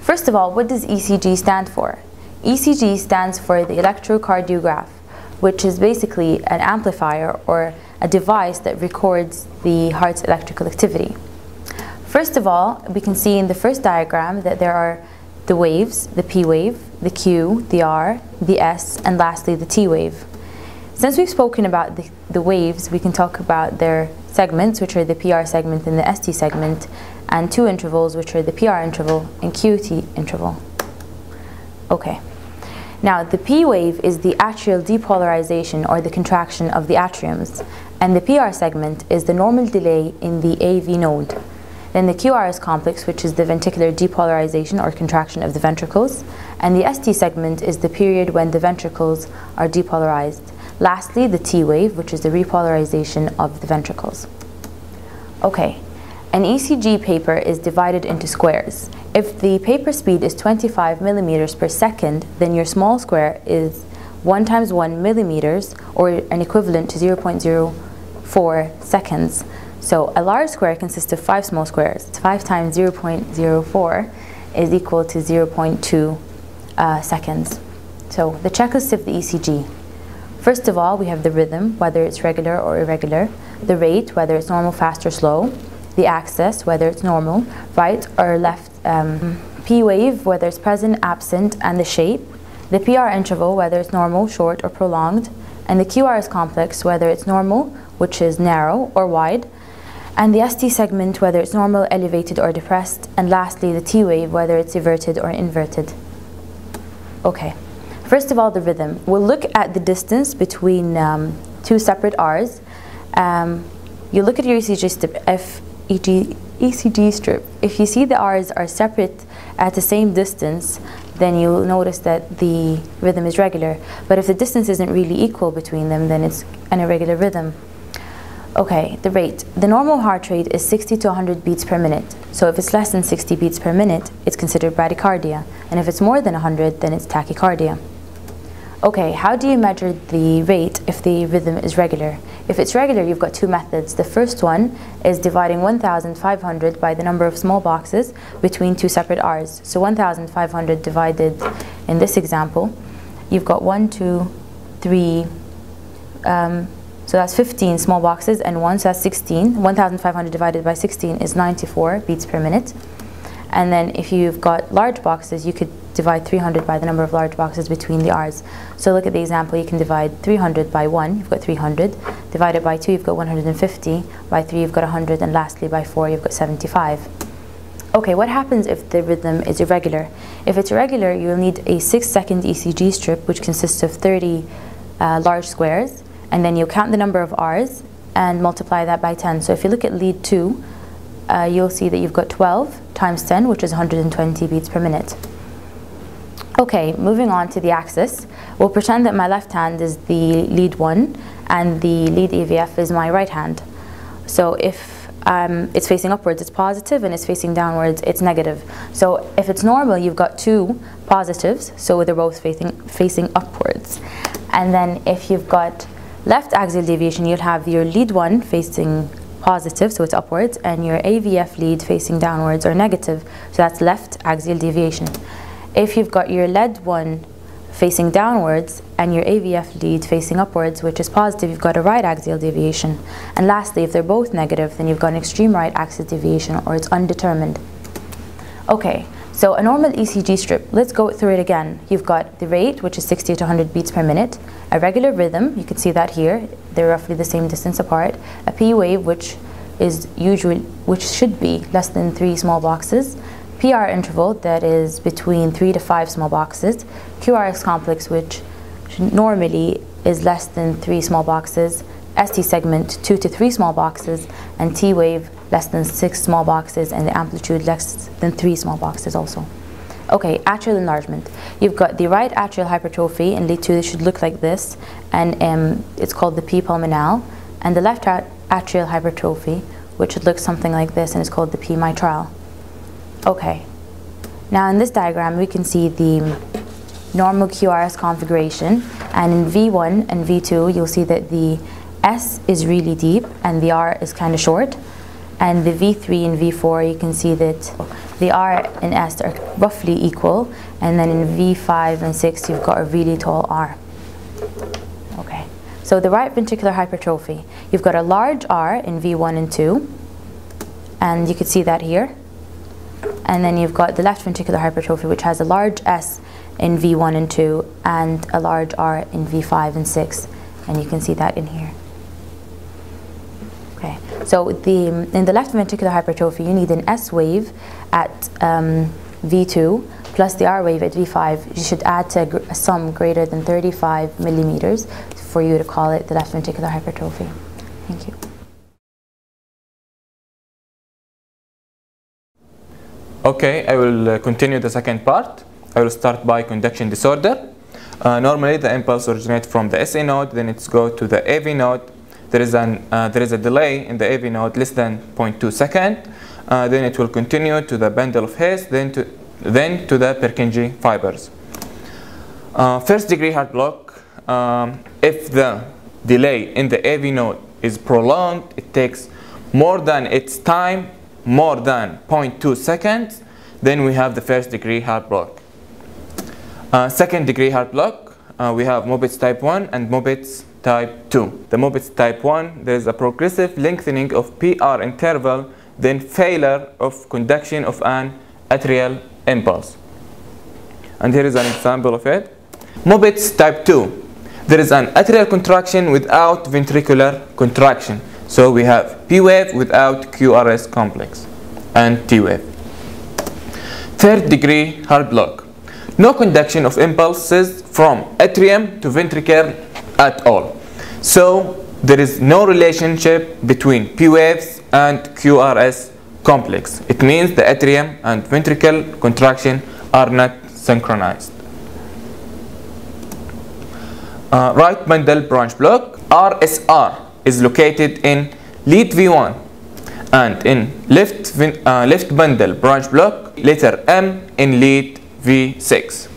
First of all, what does ECG stand for? ECG stands for the electrocardiograph, which is basically an amplifier or a device that records the heart's electrical activity. First of all, we can see in the first diagram that there are the waves, the P wave, the Q, the R, the S, and lastly the T wave. Since we've spoken about the, the waves, we can talk about their segments, which are the PR segment and the ST segment, and two intervals, which are the PR interval and QT interval. Okay. Now, the P wave is the atrial depolarization or the contraction of the atriums, and the PR segment is the normal delay in the AV node. Then the QRS complex, which is the ventricular depolarization or contraction of the ventricles, and the ST segment is the period when the ventricles are depolarized. Lastly, the T wave, which is the repolarization of the ventricles. Okay, an ECG paper is divided into squares. If the paper speed is 25 millimeters per second, then your small square is 1 times 1 millimeters, or an equivalent to 0.04 seconds. So a large square consists of 5 small squares. 5 times 0.04 is equal to 0.2 uh, seconds. So the checklist of the ECG. First of all, we have the rhythm, whether it's regular or irregular, the rate, whether it's normal, fast, or slow, the axis, whether it's normal, right or left, um, P wave, whether it's present, absent, and the shape, the PR interval, whether it's normal, short, or prolonged, and the QRS complex, whether it's normal, which is narrow or wide, and the ST segment, whether it's normal, elevated, or depressed, and lastly, the T wave, whether it's everted or inverted. Okay, first of all, the rhythm. We'll look at the distance between um, two separate R's. Um, you look at your ECG strip, if ECG strip. If you see the R's are separate at the same distance, then you'll notice that the rhythm is regular. But if the distance isn't really equal between them, then it's an irregular rhythm. Okay, the rate. The normal heart rate is 60 to 100 beats per minute. So if it's less than 60 beats per minute, it's considered bradycardia. And if it's more than 100, then it's tachycardia. Okay, how do you measure the rate if the rhythm is regular? If it's regular, you've got two methods. The first one is dividing 1,500 by the number of small boxes between two separate R's. So 1,500 divided, in this example, you've got one, two, three, um, so that's 15 small boxes and one, so that's 16. 1,500 divided by 16 is 94 beats per minute. And then if you've got large boxes, you could divide 300 by the number of large boxes between the R's. So look at the example, you can divide 300 by 1, you've got 300. Divided by 2, you've got 150. By 3, you've got 100. And lastly, by 4, you've got 75. Okay, what happens if the rhythm is irregular? If it's irregular, you'll need a 6 second ECG strip, which consists of 30 uh, large squares. And then you'll count the number of R's and multiply that by 10. So if you look at lead 2, uh, you'll see that you've got 12 times 10, which is 120 beats per minute. Okay, moving on to the axis. We'll pretend that my left hand is the lead 1 and the lead AVF is my right hand. So if um, it's facing upwards, it's positive, and it's facing downwards, it's negative. So if it's normal, you've got two positives, so they're both facing, facing upwards. And then if you've got left axial deviation, you'll have your lead 1 facing positive, so it's upwards, and your AVF lead facing downwards or negative, so that's left axial deviation. If you've got your lead one facing downwards and your AVF lead facing upwards, which is positive, you've got a right axial deviation. And lastly, if they're both negative, then you've got an extreme right axial deviation or it's undetermined. Okay, so a normal ECG strip, let's go through it again. You've got the rate, which is 60 to 100 beats per minute, a regular rhythm, you can see that here, they're roughly the same distance apart, a P wave, which is usually, which should be less than three small boxes, PR interval that is between three to five small boxes, QRS complex, which normally is less than three small boxes, ST segment two to three small boxes, and T wave less than six small boxes, and the amplitude less than three small boxes also. Okay, atrial enlargement. You've got the right atrial hypertrophy in lead 2, it should look like this, and um, it's called the P pulmonale, and the left atrial hypertrophy, which should look something like this, and it's called the P mitral. Okay, now in this diagram we can see the normal QRS configuration, and in V1 and V2 you'll see that the S is really deep and the R is kind of short. and the V3 and V4, you can see that the R and S are roughly equal, and then in V5 and 6, you've got a really tall R. Okay, so the right ventricular hypertrophy, you've got a large R in V1 and 2, and you can see that here. And then you've got the left ventricular hypertrophy, which has a large S in V1 and 2, and a large R in V5 and 6, and you can see that in here. Okay, so the in the left ventricular hypertrophy, you need an S wave at um, V2 plus the R wave at V5. You should add to a, gr- a sum greater than 35 millimeters for you to call it the left ventricular hypertrophy. Thank you. Okay, I will uh, continue the second part. I will start by conduction disorder. Uh, normally, the impulse originates from the SA node, then it's go to the AV node. There is an uh, there is a delay in the AV node less than 0.2 second. Uh, then it will continue to the bundle of His, then to then to the Purkinje fibers. Uh, first degree heart block. Um, if the delay in the AV node is prolonged, it takes more than its time, more than 0.2 seconds, then we have the first degree heart block. Uh, second degree heart block, uh, we have Mobitz type 1 and Mobitz type 2. The Mobitz type 1, there is a progressive lengthening of PR interval, then failure of conduction of an atrial impulse. And here is an example of it. Mobitz type 2, there is an atrial contraction without ventricular contraction. So we have P wave without QRS complex and T wave. Third degree heart block. No conduction of impulses from atrium to ventricle at all. So there is no relationship between P waves and QRS complex. It means the atrium and ventricle contraction are not synchronized. Uh, right bundle branch block RSR is located in lead V1 and in left uh, left bundle branch block letter M in lead V6.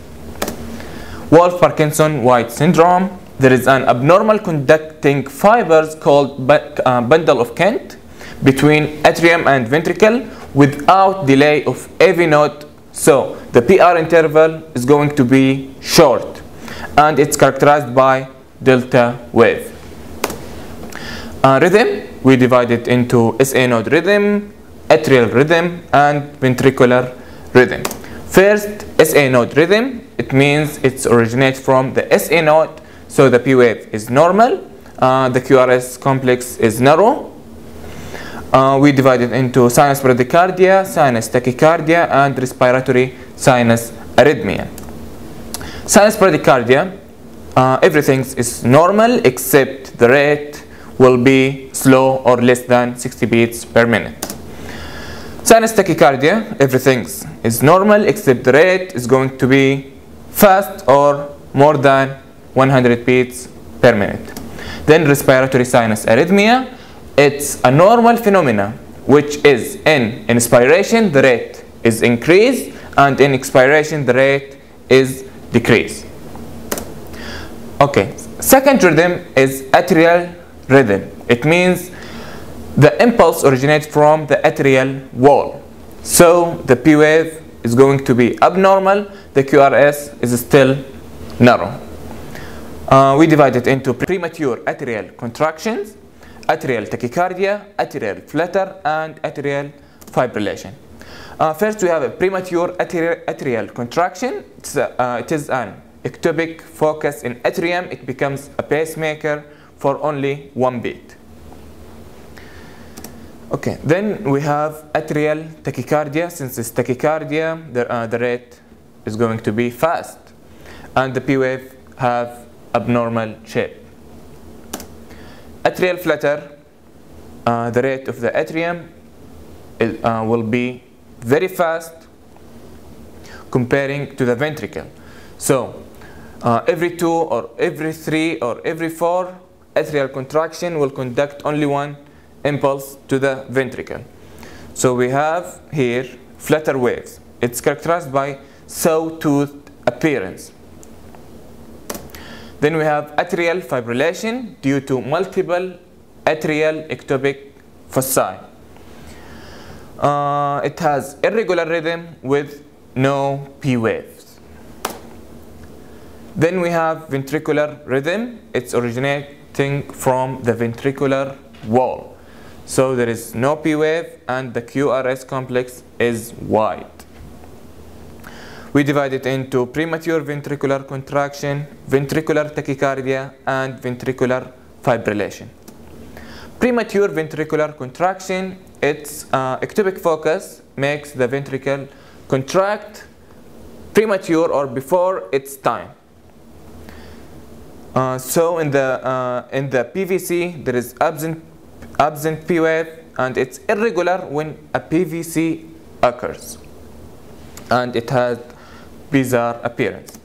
Wolff-Parkinson-White syndrome. There is an abnormal conducting fibers called uh, bundle of Kent between atrium and ventricle without delay of AV node. So the PR interval is going to be short and it's characterized by delta wave. Uh, rhythm, we divide it into SA node rhythm, atrial rhythm, and ventricular rhythm. First, SA node rhythm, it means it originates from the SA node, so the P wave is normal, uh, the QRS complex is narrow. Uh, we divide it into sinus bradycardia, sinus tachycardia, and respiratory sinus arrhythmia. Sinus bradycardia, uh, everything is normal except the rate will be slow or less than 60 beats per minute. Sinus tachycardia, everything is normal except the rate is going to be fast or more than 100 beats per minute. Then respiratory sinus arrhythmia, it's a normal phenomena which is in inspiration the rate is increased and in expiration the rate is decreased. Okay, second rhythm is atrial rhythm. It means the impulse originates from the atrial wall. So the P wave is going to be abnormal, the QRS is still narrow. Uh, we divide it into premature atrial contractions, atrial tachycardia, atrial flutter, and atrial fibrillation. Uh, first, we have a premature atrial, atrial contraction. It's a, uh, it is an ectopic focus in atrium. It becomes a pacemaker for only one beat. Okay, then we have atrial tachycardia. Since it's tachycardia, the, uh, the rate is going to be fast, and the P wave have abnormal shape. Atrial flutter, uh, the rate of the atrium is, uh, will be very fast comparing to the ventricle. So uh, every two or every three or every four atrial contraction will conduct only one impulse to the ventricle. So we have here flutter waves. It's characterized by saw-toothed appearance. Then we have atrial fibrillation due to multiple atrial ectopic foci. Uh, it has irregular rhythm with no P waves. Then we have ventricular rhythm. It's from the ventricular wall. So there is no P wave and the QRS complex is wide. We divide it into premature ventricular contraction, ventricular tachycardia, and ventricular fibrillation. Premature ventricular contraction, its uh, ectopic focus makes the ventricle contract premature or before its time. Uh, so in the uh, in the PVC there is absent absent P wave and it's irregular when a PVC occurs and it has bizarre appearance.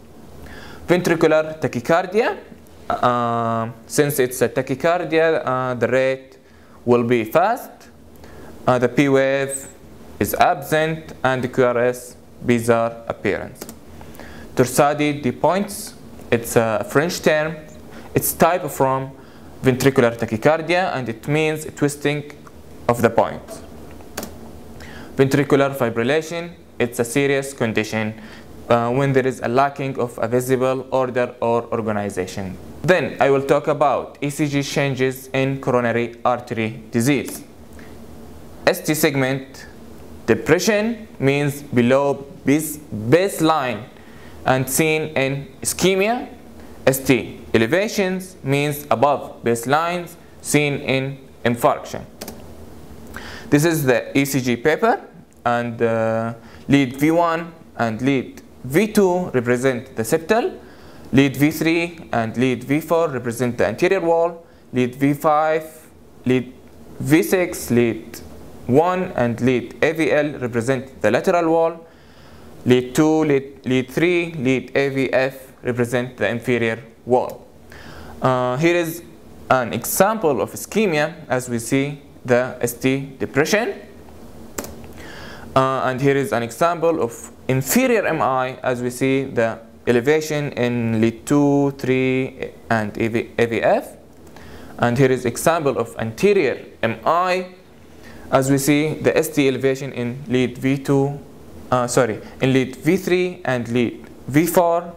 Ventricular tachycardia uh, since it's a tachycardia uh, the rate will be fast uh, the P wave is absent and the QRS bizarre appearance. Torsades de pointes it's a French term. It's type from ventricular tachycardia and it means twisting of the point. Ventricular fibrillation, it's a serious condition uh, when there is a lacking of a visible order or organization. Then I will talk about ECG changes in coronary artery disease. ST segment depression means below base baseline and seen in ischemia. ST elevations means above baselines seen in infarction. This is the ECG paper and uh, lead V1 and lead V2 represent the septal, lead V3 and lead V4 represent the anterior wall, lead V5, lead V6, lead 1 and lead AVL represent the lateral wall, lead 2, lead, lead 3, lead AVF represent the inferior wall. Uh, here is an example of ischemia as we see the ST depression. Uh, and here is an example of inferior MI as we see the elevation in lead 2, 3 and AV, AVF. And here is example of anterior MI as we see the ST elevation in lead V2, uh, sorry, in lead V3 and lead V4.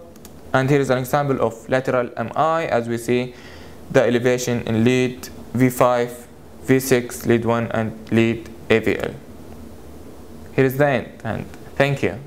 And here is an example of lateral MI as we see the elevation in lead V5, V6, lead 1 and lead AVL. Here is the end and thank you.